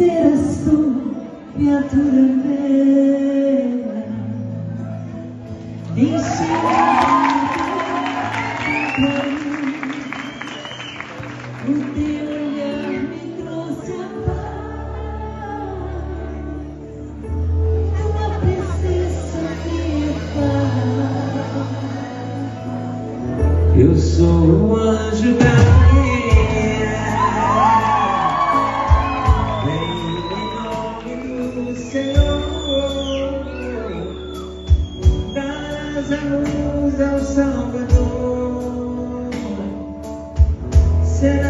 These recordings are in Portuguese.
serás tu, criatura minha. Enche-me o teu olhar me trouxe a paz, tua presença me faz. Eu sou um anjo da Said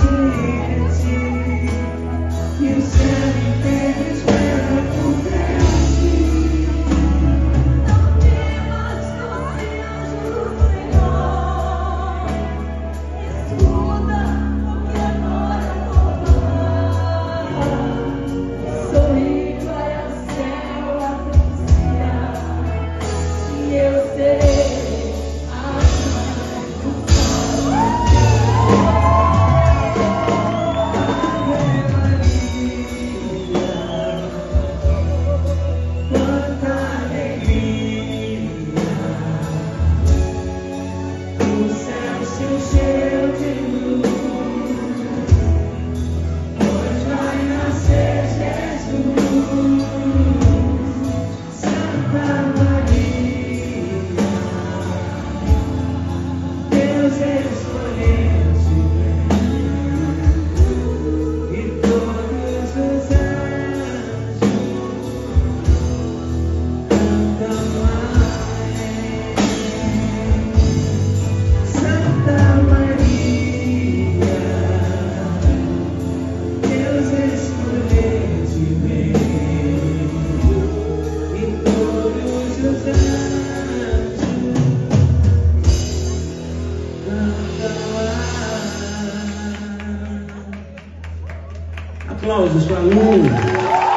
to aplausos para ele.